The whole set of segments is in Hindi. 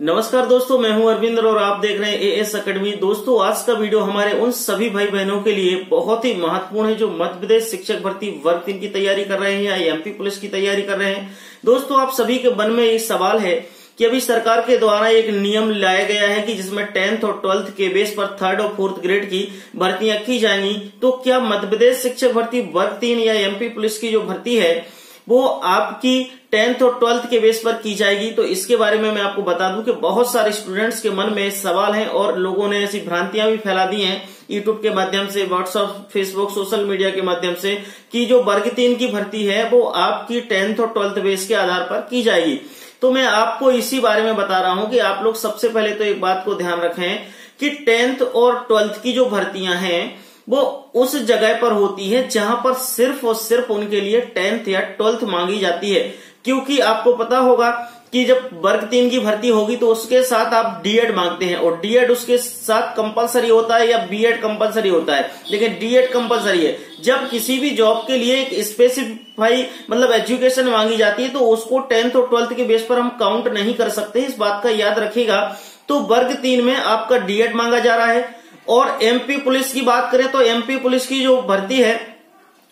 नमस्कार दोस्तों, मैं हूँ अरविंदर और आप देख रहे हैं ए एस अकेडमी दोस्तों, आज का वीडियो हमारे उन सभी भाई बहनों के लिए बहुत ही महत्वपूर्ण है, जो मध्य प्रदेश शिक्षक भर्ती वर्ग तीन की तैयारी कर रहे हैं या एमपी पुलिस की तैयारी कर रहे हैं। दोस्तों, आप सभी के मन में एक सवाल है कि अभी सरकार के द्वारा एक नियम लाया गया है कि जिसमें टेंथ और ट्वेल्थ के बेस पर थर्ड और फोर्थ ग्रेड की भर्तियाँ की जाएँगी तो क्या मध्य प्रदेश शिक्षक भर्ती वर्ग तीन या एमपी पुलिस की जो भर्ती है वो आपकी टेंथ और ट्वेल्थ के बेस पर की जाएगी। तो इसके बारे में मैं आपको बता दूँ कि बहुत सारे स्टूडेंट्स के मन में सवाल हैं और लोगों ने ऐसी भ्रांतियाँ भी फैला दी हैं यूट्यूब के माध्यम से व्हाट्सएप फेसबुक सोशल मीडिया के माध्यम से कि जो वर्ग तीन की भर्ती है, वो आपकी टेंथ और ट्वेल्थ बेस के आधार पर की जाएगी। तो मैं आपको इसी बारे में बता रहा हूँ कि आप लोग सबसे पहले तो एक बात को ध्यान रखें कि टेंथ और ट्वेल्थ की जो भर्तियाँ हैं वो उस जगह पर होती है जहाँ पर सिर्फ़ और सिर्फ़ उनके लिए टेंथ या ट्वेल्थ मांगी जाती है। क्योंकि आपको पता होगा कि जब वर्ग तीन की भर्ती होगी तो उसके साथ आप डीएड मांगते हैं और डीएड उसके साथ कंपलसरी होता है या बीएड कंपलसरी होता है। लेकिन डीएड कंपलसरी है। जब किसी भी जॉब के लिए एक स्पेसिफाई मतलब एजुकेशन मांगी जाती है तो उसको टेंथ और ट्वेल्थ के बेस पर हम काउंट नहीं कर सकते। इस बात का याद रखेगा तो वर्ग तीन में आपका डीएड मांगा जा रहा है। और एमपी पुलिस की बात करें तो एमपी पुलिस की जो भर्ती है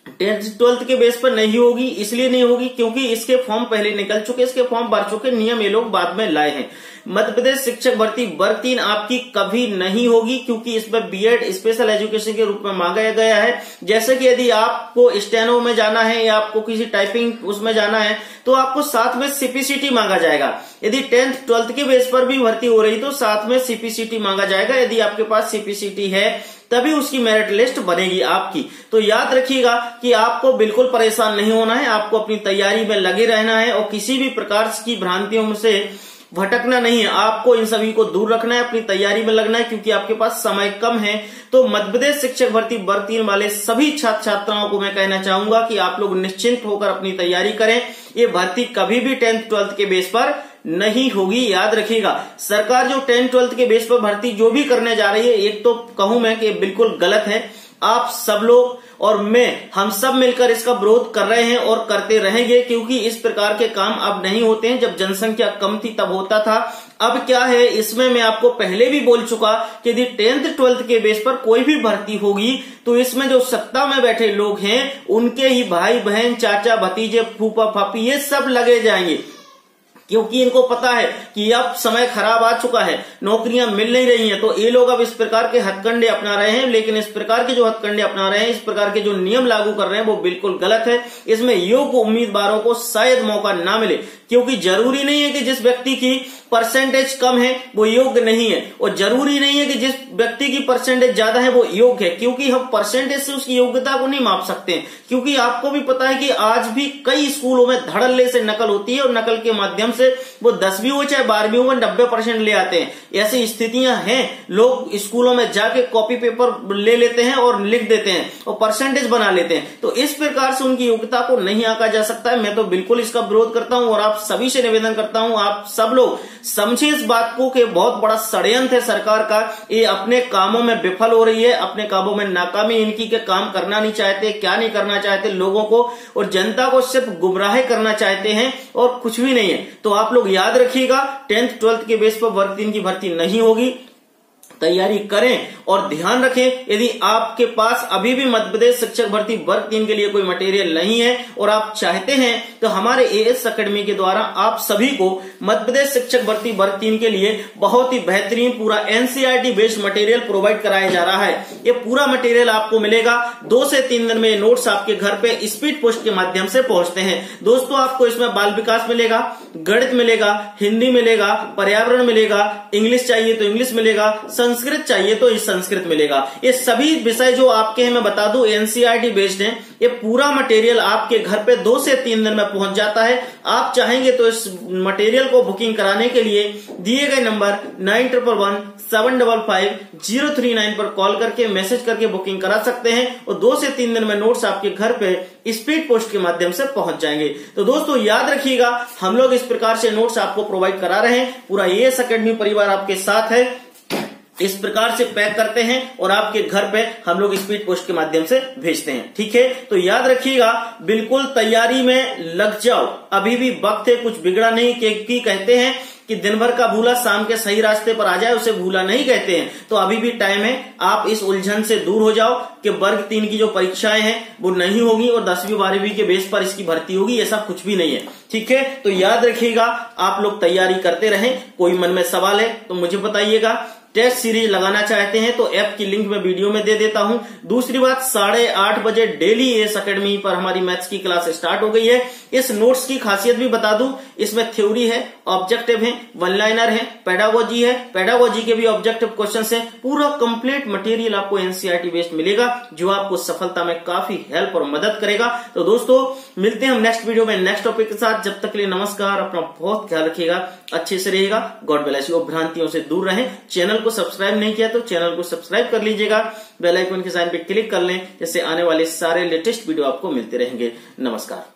टेंथ ट्वेल्थ के बेस पर नहीं होगी, इसलिए नहीं होगी, क्योंकि इसके फॉर्म पहले निकल चुके, इसके फॉर्म भर चुके, नियम ये लोग बाद में लाए हैं। मध्य प्रदेश शिक्षक भर्ती वर्ग तीन आपकी कभी नहीं होगी, क्योंकि इसमें बीएड स्पेशल एजुकेशन के रूप में मांगा गया है। जैसे कि यदि आपको स्टेनो में जाना है या आपको किसी टाइपिंग उसमें जाना है तो आपको साथ में सीपीसीटी मांगा जाएगा। यदि टेंथ ट्वेल्थ के बेस पर भी भर्ती हो रही तो साथ में सीपीसीटी मांगा जाएगा। यदि आपके पास सीपीसीटी है तभी उसकी मेरिट लिस्ट बनेगी आपकी। तो याद रखिएगा कि आपको बिल्कुल परेशान नहीं होना है, आपको अपनी तैयारी में लगे रहना है और किसी भी प्रकार की भ्रांतियों से भटकना नहीं है। आपको इन सभी को दूर रखना है, अपनी तैयारी में लगना है, क्योंकि आपके पास समय कम है। तो मध्यप्रदेश शिक्षक भर्ती वर्ग तीन वाले सभी छात्र छात्राओं को मैं कहना चाहूँगा कि आप लोग निश्चिंत होकर अपनी तैयारी करें। ये भर्ती कभी भी टेंथ, ट्वेल्थ के बेस पर नहीं होगी, याद रखिएगा। सरकार जो टेंथ, ट्वेल्थ के बेस पर भर्ती जो भी करने जा रही है, एक तो कहूँ मैं कि बिल्कुल गलत है। आप सब लोग और मैं, हम सब मिलकर इसका विरोध कर रहे हैं और करते रहेंगे, क्योंकि इस प्रकार के काम अब नहीं होते हैं। जब जनसंख्या कम थी, तब होता था। अब क्या है, इसमें मैं आपको पहले भी बोल चुका कि यदि टेंथ, ट्वेल्थ के बेस पर कोई भी भर्ती होगी तो इसमें जो सत्ता में बैठे लोग हैं, उनके ही भाई बहन चाचा भतीजे फूफा फापी ये सब लगे जाएँगे। क्योंकि इनको पता है कि अब समय खराब आ चुका है, नौकरियाँ मिल नहीं रही हैं तो ये लोग अब इस प्रकार के हथकंडे अपना रहे हैं, लेकिन इस प्रकार के जो हथकंडे अपना रहे हैं, इस प्रकार के जो नियम लागू कर रहे हैं, वो बिल्कुल गलत है। इसमें योग्य उम्मीदवारों को शायद मौका ना मिले, क्योंकि ज़रूरी नहीं है कि जिस व्यक्ति की परसेंटेज कम है, वो योग्य नहीं है। और ज़रूरी नहीं है कि जिस व्यक्ति की परसेंटेज ज़्यादा है, वो योग्य है, क्योंकि हम परसेंटेज से उसकी योग्यता को नहीं माप सकते क्योंकि आपको भी पता है कि आज भी कई स्कूलों में धड़ल्ले से नकल होती है, और नकल के माध्यम से वो दसवीं हो चाहे बारहवीं हो नब्बे परसेंट ले आते हैं। ऐसी स्थितियाँ हैं, लोग स्कूलों में जाके कॉपी पेपर ले लेते हैं और लिख देते हैं, और परसेंटेज बना लेते हैं। तो इस प्रकार से उनकी योग्यता को नहीं आका जा सकता है। मैं तो बिल्कुल इसका विरोध करता हूँ, और आप सभी से निवेदन करता हूँ, आप सब लोग समझे इस बात को कि बहुत बड़ा षडयंत्र है सरकार का। ये अपने कामों में विफल हो रही है, अपने कामों में नाकामी इनकी के काम करना नहीं चाहते, क्या नहीं करना चाहते लोगों को, और जनता को सिर्फ़ गुमराह करना चाहते हैं और कुछ भी नहीं है। तो आप लोग याद रखिएगा, टेंथ, ट्वेल्थ के बेस पर वर्ग तीन की भर्ती नहीं होगी। तैयारी करें और ध्यान रखें, यदि आपके पास अभी भी मध्य प्रदेश शिक्षक भर्ती वर्ग तीन के लिए कोई मटेरियल नहीं है, और आप चाहते हैं तो हमारे एएस अकेडमी के द्वारा आप सभी को मध्य प्रदेश शिक्षक भर्ती वर्ग तीन के लिए बहुत ही बेहतरीन पूरा एनसीआरटी बेस्ड मटेरियल प्रोवाइड कराया जा रहा है। ये पूरा मटेरियल आपको मिलेगा। दो से तीन दिन में नोट्स आपके घर पे स्पीड पोस्ट के माध्यम से पहुँचते हैं। दोस्तों, आपको इसमें बाल विकास मिलेगा, गणित मिलेगा, हिंदी मिलेगा, पर्यावरण मिलेगा इंग्लिश चाहिए तो इंग्लिश मिलेगा, संस्कृत चाहिए तो संस्कृत मिलेगा। ये सभी विषय जो आपके हैं, मैं बता दू एनसीआरटी बेस्ड है। ये पूरा मटेरियल आपके घर पे दो से तीन दिन में पहुँच जाता है। आप चाहेंगे तो इस मटेरियल को बुकिंग कराने के लिए दिए गए number nine triple one seven double five zero three nine पर कॉल करके मैसेज करके बुकिंग करा सकते हैं और दो से तीन दिन में नोट्स आपके घर पे स्पीड पोस्ट के माध्यम से पहुँच जाएँगे। तो दोस्तों, याद रखिएगा, हम लोग इस प्रकार से नोट्स आपको प्रोवाइड करा रहे हैं। पूरा ये अकेडमी परिवार आपके साथ है। इस प्रकार से पैक करते हैं और आपके घर पे हम लोग स्पीड पोस्ट के माध्यम से भेजते हैं। ठीक है? तो याद रखिएगा, बिल्कुल तैयारी में लग जाओ। अभी भी वक्त है, कुछ बिगड़ा नहीं। क्योंकि कहते हैं कि दिन भर का भूला, शाम के सही रास्ते पर आ जाए, उसे भूला नहीं कहते हैं। तो अभी भी टाइम है, आप इस उलझन से दूर हो जाओ कि वर्ग तीन की जो परीक्षाएँ हैं, वो नहीं होगी और दसवीं, बारहवीं के बेस पर इसकी भर्ती होगी ऐसा कुछ भी नहीं है। ठीक है? तो याद रखिएगा, आप लोग तैयारी करते रहें। कोई मन में सवाल है तो मुझे बताइएगा। टेस्ट सीरीज़ लगाना चाहते हैं तो ऐप की लिंक मैं वीडियो में दे देता हूँ। दूसरी बात, साढ़े आठ बजे डेली एस अकेडमी पर हमारी मैथ्स की क्लास स्टार्ट हो गई है। इस नोट्स की खासियत भी बता दूँ, इसमें थ्योरी है ऑब्जेक्टिव है वन लाइनर है पेडागोजी है पेडागोजी के भी ऑब्जेक्टिव क्वेश्चन है, पूरा कंप्लीट मटेरियल आपको एनसीआरटी बेस्ड e मिलेगा, जो आपको सफलता में काफ़ी हेल्प और मदद करेगा। तो दोस्तों, मिलते हैं हम नेक्स्ट वीडियो में नेक्स्ट टॉपिक के साथ। जब तक के लिए नमस्कार, अपना बहुत ख्याल रखिएगा, अच्छे से रहेगा गॉड ब्लेस यू भ्रांतियों से दूर रहें। चैनल को सब्सक्राइब नहीं किया तो चैनल को सब्सक्राइब कर लीजिएगा। बेल आइकन के साइन पे क्लिक कर लें, जिससे आने वाले सारे लेटेस्ट वीडियो आपको मिलते रहेंगे। नमस्कार।